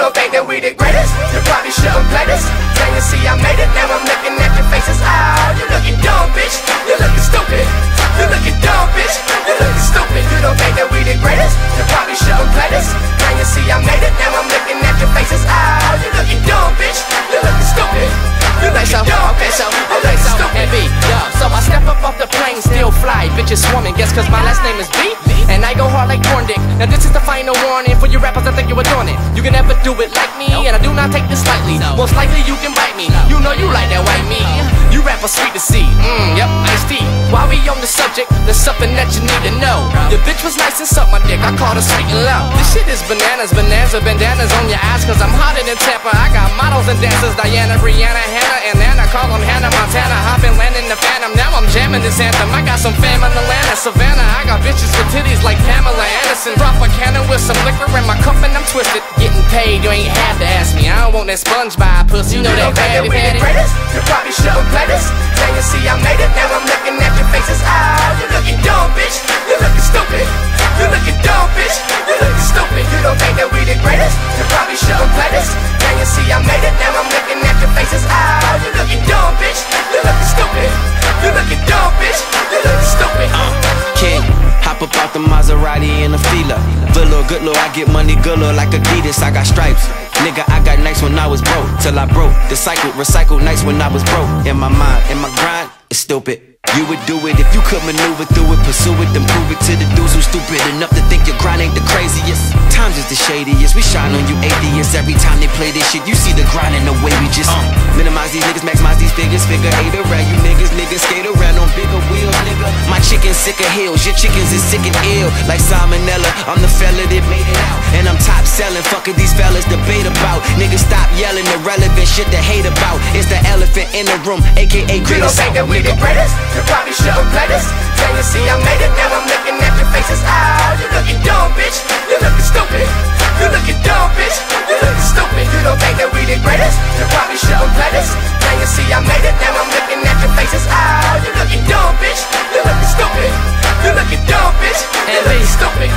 we the greatest. You probably shouldn't play this. Can you see I made it? Now I'm looking at your faces. Ah, you looking dumb, bitch. You looking stupid. You looking dumb, bitch. You looking stupid. You don't think that we the greatest? You probably shouldn't play this. Can you see I made it? Now I'm looking at your faces. Ah, you looking dumb, bitch. You looking stupid. You Okay, so, dumb, bitch. so, You looking so, stupid. Ant B, yo, so I step up off the plane, still fly, bitches swarming, guess cause my last name is B, and I go hard like corn dick. Now this is the final warning for you rappers that think you it. You can never do it like me, and I do not take this lightly. Most likely you can bite me, you know you like that white meat. You rappers sweet to see, mmm, yep, iced tea. While we on the subject, there's something that you need to know. The bitch was nice and sucked my dick, I called her sweet and low. This shit is bananas, bonanza, bandanas on your eyes, cause I'm hotter than Tampa. I got models and dancers, Diana, Brianna, Hannah, and Anna. Call them Hannah Montana, hopping, landing the phantom. Now I'm jamming this anthem. I got some fam in Atlanta, Savannah. I got bitches with titties like Pamela Anderson. Drop a cannon with some liquor in my cup and I'm twisted. Getting paid, you ain't have to ask me. I don't want that SpongeBob pussy, you know that don't think that fatty we the fatty. greatest. You probably shouldn't play this. Can you see I made it? Now I'm looking at your faces. Ah, you looking dumb, bitch. You looking stupid. You looking dumb, bitch. You looking stupid. You don't think that we the greatest? You probably shouldn't play this. Can you see I made it? Now I'm looking at your faces. Ah, you looking dumb, bitch. You hop up out the Maserati in a Fila. Villa, good look, I get money good look like Adidas. I got stripes. Nigga, I got nights when I was broke. Till I broke. The cycle, recycle nights when I was broke. In my mind, in my grind, it's stupid. You would do it if you could maneuver through it, pursue it, then prove it to the dudes who stupid enough to think your grind ain't the craziest. Times is the shadiest. We shine on you atheists every time they play this shit. You see the grind in the way we just uh. Minimize these niggas, maximize these figures, figure eight around you niggas, niggas skate around on bigger wheels, nigga. My chicken's sick of heels, your chickens is sick and ill, like salmonella. I'm the fella that made it out, and I'm top selling. Fuck it, these fellas debate about. Niggas stop yelling irrelevant shit to hate about. It's the elephant in the room, aka You don't think that we the greatest? You probably shouldn't play this. Can you see I made it? Now I'm looking at your faces. Ah, you looking dumb, bitch. You looking stupid. You looking dumb, the? You probably shouldn't play this. Can you see I made it? Now I'm looking at your faces. Ah, you looking dumb, bitch. You looking stupid. You looking dumb, bitch. You looking stupid.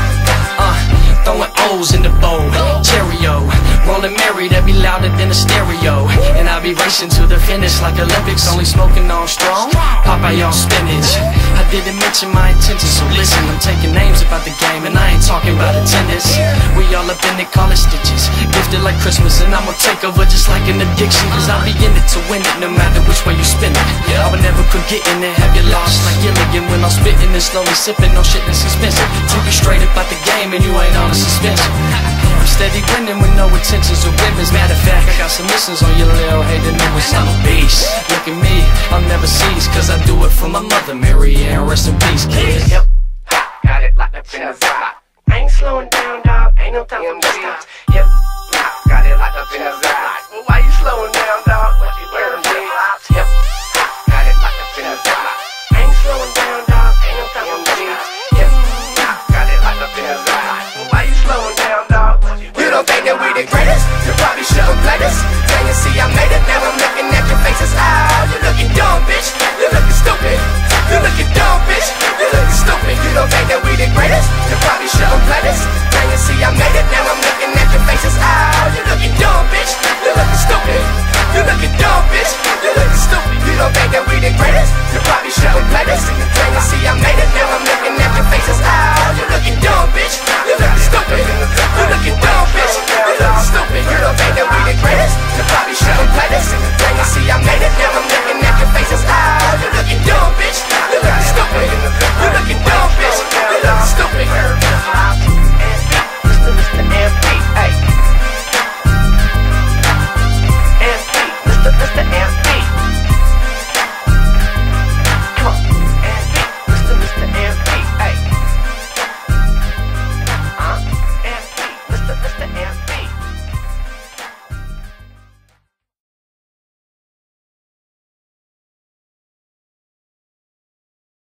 Uh, throwing O's in the bowl, Cheerio. Rolling Mary that be louder than a stereo. And I be racing to the finish like Olympics, only smoking on strong. Popeye on spinach. I didn't mention my intentions, so listen. I'm taking names about the game, and I ain't talking about attendance. We all up in call it stitches. Gifted like Christmas, and I'ma take over just like an addiction. Cause I'll be in it to win it, no matter which way you spin it. I would never quit getting it, have you lost like Gilligan when I'm spitting and slowly sipping on shit that's expensive. Took you straight about the game, and you ain't on a suspension. I'm steady winning with no intentions or ribbons. Matter of fact, I got some missions on your little hater numbers. I'm a beast. Look at me, I'll never cease. Cause I do it for my mother, Mary Ann. Rest in peace, kid. Yep. Got it locked up in the spot. I ain't slowing down, dog. Ain't no time for me to stop. Yep. slowing down.